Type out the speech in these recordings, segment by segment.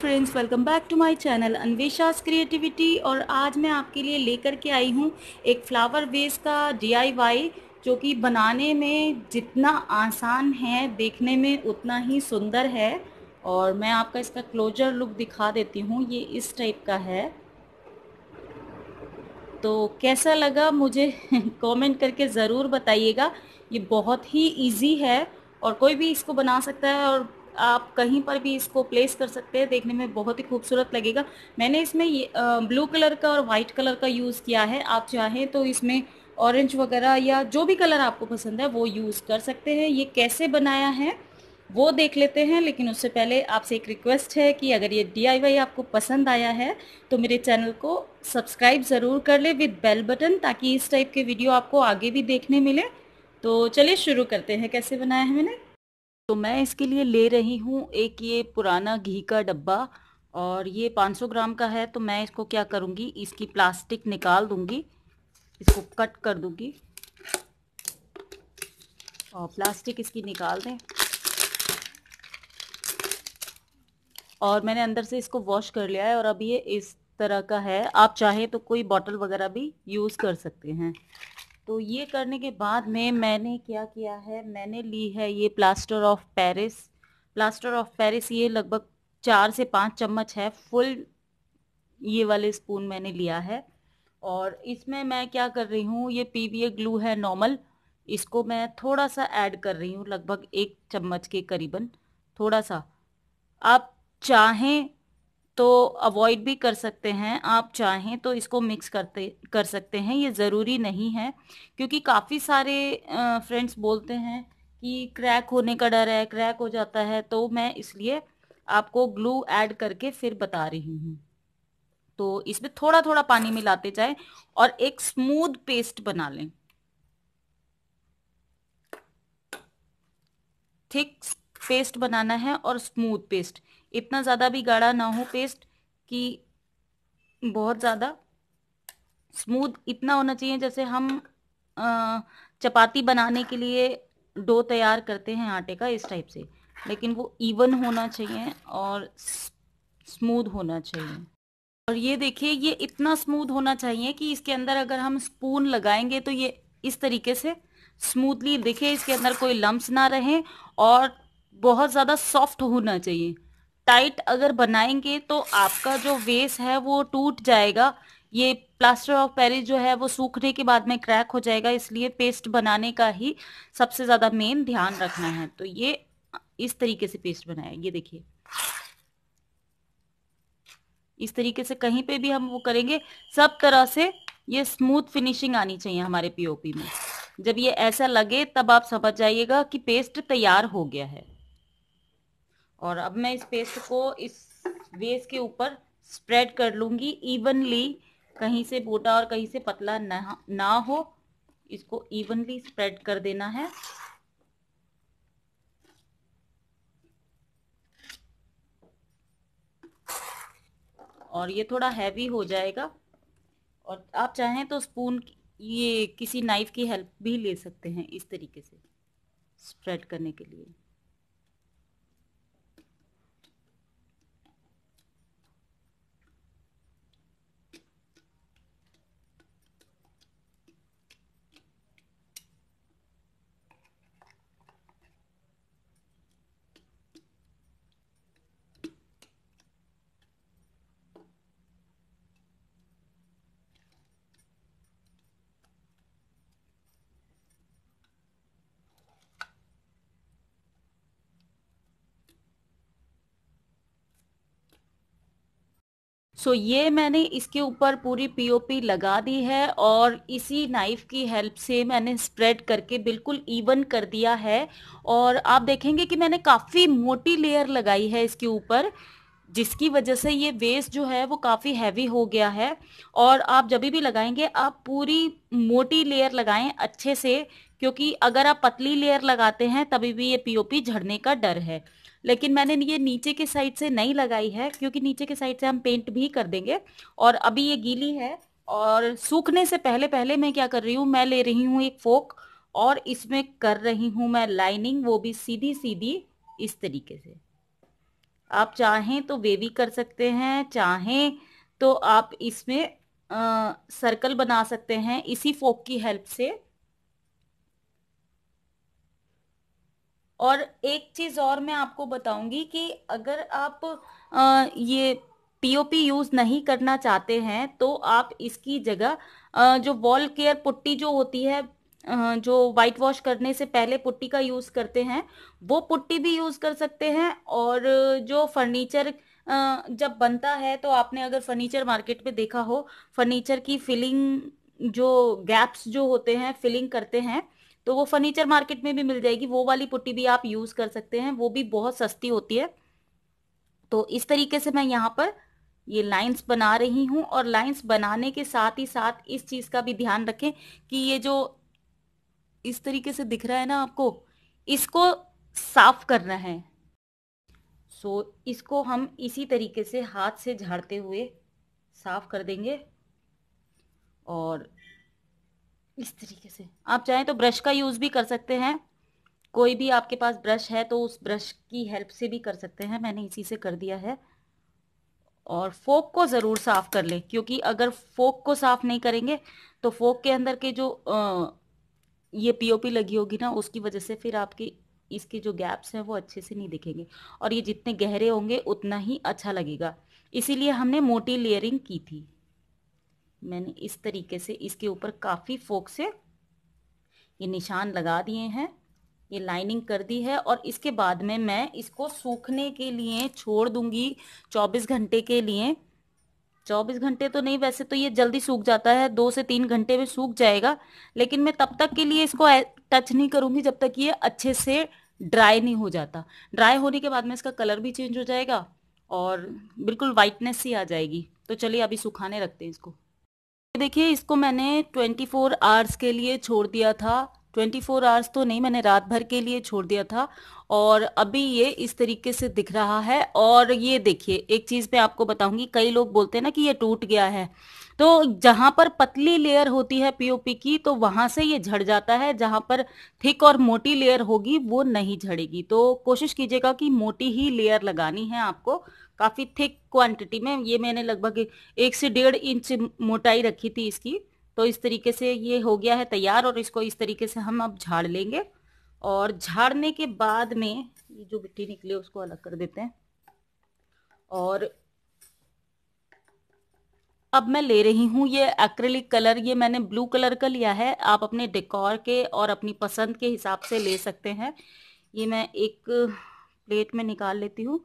Friends welcome back to my channel Anvesha's creativity और आज मैं आपके लिए लेकर के आई हूँ एक फ्लावर बेस का डीआईवाई जो कि बनाने में जितना आसान है, देखने में उतना ही सुंदर है। और मैं आपका इसका क्लोजर लुक दिखा देती हूँ, ये इस टाइप का है। तो कैसा लगा मुझे कमेंट करके ज़रूर बताइएगा। ये बहुत ही इजी है और कोई भी इसको बना सकता है और आप कहीं पर भी इसको प्लेस कर सकते हैं, देखने में बहुत ही खूबसूरत लगेगा। मैंने इसमें ब्लू कलर का और वाइट कलर का यूज़ किया है। आप चाहें तो इसमें ऑरेंज वगैरह या जो भी कलर आपको पसंद है, वो यूज़ कर सकते हैं। ये कैसे बनाया है, वो देख लेते हैं, लेकिन उससे पहले आपसे एक रिक्वेस्ट है कि अगर ये डीआईवाई आपको पसंद आया है तो मेरे चैनल को सब्सक्राइब ज़रूर कर ले विद बेल बटन ताकि इस टाइप के वीडियो आपको आगे भी देखने मिले। तो चलिए शुरू करते हैं, कैसे बनाया है मैंने? तो मैं इसके लिए ले रही हूँ एक ये पुराना घी का डब्बा और ये 500 ग्राम का है तो मैं इसको क्या करूँगी? इसकी प्लास्टिक निकाल दूँगी। इसको कट कर दूँगी। और प्लास्टिक इसकी निकाल दें। और मैंने अंदर से इसको वॉश कर लिया है और अब ये इस तरह का है। आप चाहें तो कोई बॉटल वगैरह भी यूज़ कर सकते हैं। तो ये करने के बाद में मैंने क्या किया है? मैंने ली है ये plaster of Paris plaster of Paris ये लगभग चार से पाँच चम्मच है। फुल ये वाले स्पून मैंने लिया है। और इसमें मैं क्या कर रही हूँ? ये पीवीए ग्लू है नॉर्मल इसको मैं थोड़ा सा ऐड कर रही हूँ, लगभग एक चम्मच के करीबन। थोड़ा सा। आप चाहें तो अवॉइड भी कर सकते हैं। आप चाहें तो इसको मिक्स करते, कर सकते हैं। ये ज़रूरी नहीं है, क्योंकि काफ़ी सारे फ्रेंड्स बोलते हैं कि क्रैक होने का डर है क्रैक हो जाता है तो मैं इसलिए आपको ग्लू ऐड करके फिर बता रही हूँ। तो इसमें थोड़ा थोड़ा पानी मिलाते जाए और एक स्मूथ पेस्ट बना लें। थिक पेस्ट बनाना है और स्मूथ पेस्ट इतना ज़्यादा भी गाढ़ा ना हो पेस्ट कि बहुत ज़्यादा स्मूथ इतना होना चाहिए, जैसे हम चपाती बनाने के लिए डो तैयार करते हैं आटे का इस टाइप से, लेकिन वो इवन होना चाहिए और स्मूथ होना चाहिए। और ये देखिए, ये इतना स्मूथ होना चाहिए कि इसके अंदर अगर हम स्पून लगाएँगे तो ये इस तरीके से स्मूथली देखिए इसके अंदर कोई लम्स ना रहे और बहुत ज़्यादा सॉफ्ट होना चाहिए। टाइट अगर बनाएँगे तो आपका जो वेस है वो टूट जाएगा। ये प्लास्टर ऑफ़ पेरिस जो है वो सूखने के बाद में क्रैक हो जाएगा, इसलिए पेस्ट बनाने का ही सबसे ज़्यादा मेन ध्यान रखना है। तो ये इस तरीके से पेस्ट बनाया, ये देखिए। इस तरीके से कहीं पे भी हम वो करेंगे, सब तरह से ये स्मूथ फिनिशिंग आनी चाहिए हमारे पीओपी में। जब ये ऐसा लगे, तब आप समझ जाइएगा कि पेस्ट तैयार हो गया है। और अब मैं इस पेस्ट को इस बेस के ऊपर स्प्रेड कर लूँगी इवनली कहीं से मोटा और कहीं से पतला ना ना हो, इसको इवनली स्प्रेड कर देना है। और ये थोड़ा हैवी हो जाएगा। और आप चाहें तो स्पून ये किसी नाइफ की हेल्प भी ले सकते हैं इस तरीके से स्प्रेड करने के लिए। सो ये मैंने इसके ऊपर पूरी पीओपी लगा दी है और इसी नाइफ की हेल्प से मैंने स्प्रेड करके बिल्कुल इवन कर दिया है। और आप देखेंगे कि मैंने काफ़ी मोटी लेयर लगाई है इसके ऊपर, जिसकी वजह से ये वेस्ट जो है वो काफ़ी हैवी हो गया है। और आप जब भी लगाएँगे, आप पूरी मोटी लेयर लगाएँ अच्छे से, क्योंकि अगर आप पतली लेयर लगाते हैं, तभी भी ये पीओपी झड़ने का डर है। लेकिन मैंने ये नीचे के साइड से नहीं लगाई है क्योंकि नीचे के साइड से हम पेंट भी कर देंगे। और अभी ये गीली है और सूखने से पहले पहले मैं क्या कर रही हूँ मैं ले रही हूँ एक फोक और इसमें कर रही हूँ मैं लाइनिंग वो भी सीधी सीधी इस तरीके से। आप चाहें तो वेवी कर सकते हैं चाहें तो आप इसमें आ, सर्कल बना सकते हैं इसी फोक की हेल्प से। और एक चीज़ और मैं आपको बताऊँगी कि अगर आप आ, ये पीओपी यूज़ नहीं करना चाहते हैं तो आप इसकी जगह जो वॉल केयर पुट्टी जो होती है जो वाइट वॉश करने से पहले पुट्टी का यूज़ करते हैं वो पुट्टी भी यूज़ कर सकते हैं और जो फर्नीचर जब बनता है तो आपने अगर फर्नीचर मार्केट में देखा हो फर्नीचर की फिलिंग जो गैप्स जो होते हैं फिलिंग करते हैं तो वो फर्नीचर मार्केट में भी मिल जाएगी। वो वाली पुट्टी भी आप यूज़ कर सकते हैं। वो भी बहुत सस्ती होती है। तो इस तरीके से मैं यहाँ पर ये लाइंस बना रही हूँ और लाइंस बनाने के साथ ही साथ इस चीज़ का भी ध्यान रखें कि ये जो इस तरीके से दिख रहा है ना आपको इसको साफ़ करना है। सो so, इसको हम इसी तरीके से हाथ से झाड़ते हुए साफ़ कर देंगे। और इस तरीके से। आप चाहें तो ब्रश का यूज़ भी कर सकते हैं। कोई भी आपके पास ब्रश है तो उस ब्रश की हेल्प से भी कर सकते हैं। मैंने इसी से कर दिया है। और फोक को ज़रूर साफ़ कर लें क्योंकि अगर फोक को साफ़ नहीं करेंगे तो फोक के अंदर के जो आ, ये पीओपी लगी होगी ना उसकी वजह से फिर आपकी इसके जो गैप्स हैं वो अच्छे से नहीं दिखेंगे। और ये जितने गहरे होंगे उतना ही अच्छा लगेगा। इसीलिए हमने मोटी लेयरिंग की थी। मैंने इस तरीके से इसके ऊपर काफ़ी फोक से ये निशान लगा दिए हैं, ये लाइनिंग कर दी है और इसके बाद में मैं इसको सूखने के लिए छोड़ दूँगी 24 घंटे के लिए। 24 घंटे तो नहीं, वैसे तो ये जल्दी सूख जाता है, दो से तीन घंटे में सूख जाएगा, लेकिन मैं तब तक के लिए इसको टच नहीं करूँगी जब तक ये अच्छे से ड्राई नहीं हो जाता। ड्राई होने के बाद में इसका कलर भी चेंज हो जाएगा और बिल्कुल वाइटनेस ही आ जाएगी। तो चलिए अभी सुखाने रखते हैं इसको। देखिए, इसको मैंने 24 फोर आवर्स के लिए छोड़ दिया था। 24 फोर आवर्स तो नहीं, मैंने रात भर के लिए छोड़ दिया था। और अभी ये इस तरीके से दिख रहा है। और ये देखिए, एक चीज़ मैं आपको बताऊँगी, कई लोग बोलते हैं ना कि ये टूट गया है। तो जहाँ पर पतली लेयर होती है पीओपी की तो वहाँ से ये झड़ जाता है। जहाँ पर थिक और मोटी लेयर होगी, वो नहीं झड़ेगी। तो कोशिश कीजिएगा कि मोटी ही लेयर लगानी है आपको। काफ़ी थिक क्वांटिटी में ये मैंने लगभग एक से डेढ़ इंच मोटाई रखी थी इसकी। तो इस तरीके से ये हो गया है तैयार और इसको इस तरीके से हम अब झाड़ लेंगे। और झाड़ने के बाद में ये जो मिट्टी निकली उसको अलग कर देते हैं। और अब मैं ले रही हूँ ये एक्रेलिक कलर ये मैंने ब्लू कलर का लिया है। आप अपने डेकोर के और अपनी पसंद के हिसाब से ले सकते हैं। ये मैं एक प्लेट में निकाल लेती हूँ।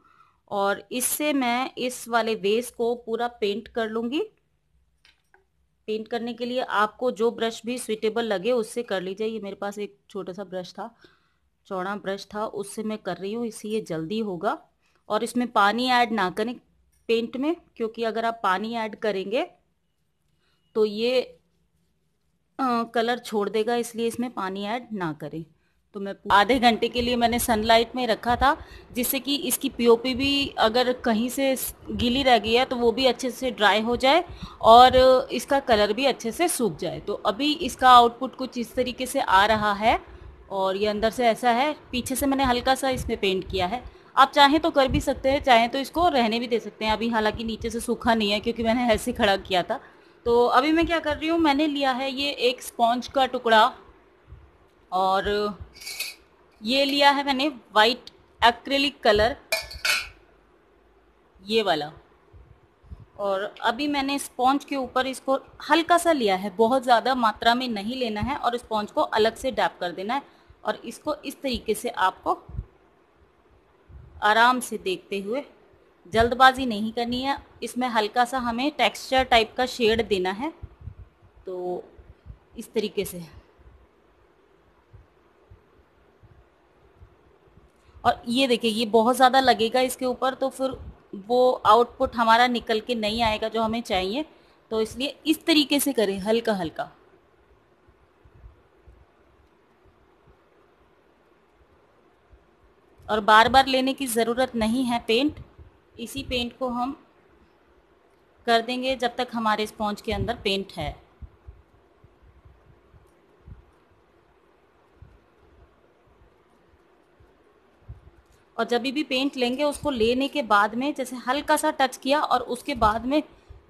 और इससे मैं इस वाले वेस को पूरा पेंट कर लूँगी। पेंट करने के लिए आपको जो ब्रश भी स्वीटेबल लगे उससे कर लीजिए। ये मेरे पास एक छोटा सा ब्रश था चौड़ा ब्रश था उससे मैं कर रही हूँ इससे ये जल्दी होगा। और इसमें पानी ऐड ना करें पेंट में क्योंकि अगर आप पानी ऐड करेंगे तो ये आ, कलर छोड़ देगा इसलिए इसमें पानी ऐड ना करें। तो मैं आधे घंटे के लिए मैंने सनलाइट में रखा था, जिससे कि इसकी पीओपी भी अगर कहीं से गीली रह गई है तो वो भी अच्छे से ड्राई हो जाए और इसका कलर भी अच्छे से सूख जाए। तो अभी इसका आउटपुट कुछ इस तरीके से आ रहा है और ये अंदर से ऐसा है, पीछे से मैंने हल्का सा इसमें पेंट किया है। आप चाहें तो कर भी सकते हैं, चाहें तो इसको रहने भी दे सकते हैं। अभी हालाँकि नीचे से सूखा नहीं है, क्योंकि मैंने ऐसे खड़ा किया था। तो अभी मैं क्या कर रही हूँ, मैंने लिया है ये एक स्पॉन्ज का टुकड़ा। और ये लिया है मैंने वाइट एक्रेलिक कलर ये वाला। और अभी मैंने स्पॉन्ज के ऊपर इसको हल्का सा लिया है, बहुत ज़्यादा मात्रा में नहीं लेना है और स्पॉन्ज को अलग से डैप कर देना है। और इसको इस तरीके से आपको आराम से देखते हुए जल्दबाजी नहीं करनी है। इसमें हल्का सा हमें टेक्सचर टाइप का शेड देना है तो इस तरीके से। और ये देखिए, ये बहुत ज़्यादा लगेगा इसके ऊपर तो फिर वो आउटपुट हमारा निकल के नहीं आएगा जो हमें चाहिए। तो इसलिए इस तरीके से करें हल्का हल्का और बार बार लेने की ज़रूरत नहीं है पेंट इसी पेंट को हम कर देंगे जब तक हमारे स्पॉन्ज के अंदर पेंट है। और जब भी पेंट लेंगे, उसको लेने के बाद में जैसे हल्का सा टच किया और उसके बाद में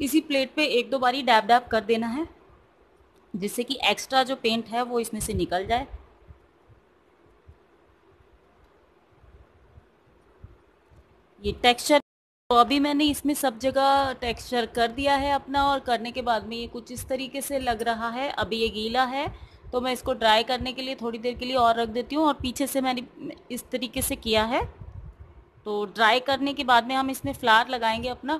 इसी प्लेट पे एक दो बारी डैब डैब कर देना है, जिससे कि एक्स्ट्रा जो पेंट है वो इसमें से निकल जाए। ये टेक्सचर तो अभी मैंने इसमें सब जगह टेक्सचर कर दिया है अपना और करने के बाद में ये कुछ इस तरीके से लग रहा है। अभी ये गीला है। तो मैं इसको ड्राई करने के लिए थोड़ी देर के लिए और रख देती हूँ और पीछे से मैंने इस तरीके से किया है। तो ड्राई करने के बाद में हम इसमें फ्लावर लगाएँगे अपना।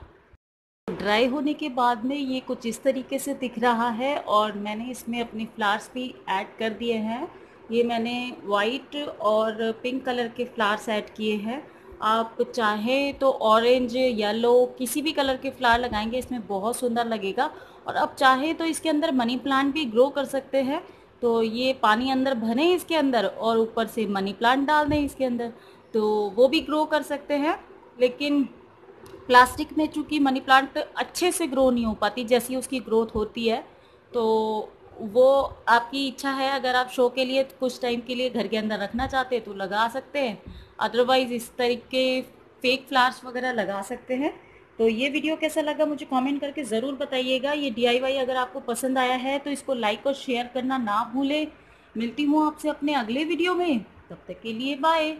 ड्राई होने के बाद में ये कुछ इस तरीके से दिख रहा है और मैंने इसमें अपनी फ्लावर्स भी ऐड कर दिए हैं। ये मैंने वाइट और पिंक कलर के फ्लावर्स ऐड किए हैं। आप चाहें तो ऑरेंज येलो किसी भी कलर के फ्लावर लगाएँगे, इसमें बहुत सुंदर लगेगा। और आप चाहे तो इसके अंदर मनी प्लांट भी ग्रो कर सकते हैं। तो ये पानी अंदर भरें इसके अंदर और ऊपर से मनी प्लांट डाल दें इसके अंदर। तो वो भी ग्रो कर सकते हैं, लेकिन प्लास्टिक में चूँकि मनी प्लांट अच्छे से ग्रो नहीं हो पाती, जैसी उसकी ग्रोथ होती है तो वो आपकी इच्छा है, अगर आप शो के लिए कुछ टाइम के लिए घर के अंदर रखना चाहते हैं तो लगा सकते हैं। अदरवाइज़ इस तरीके फेक फ्लावर्स वगैरह लगा सकते हैं। तो ये वीडियो कैसा लगा मुझे कमेंट करके ज़रूर बताइएगा। ये डी अगर आपको पसंद आया है तो इसको लाइक और शेयर करना ना भूलें। मिलती हूँ आपसे अपने अगले वीडियो में। तब तक के लिए बाय